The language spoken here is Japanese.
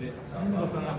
何だ?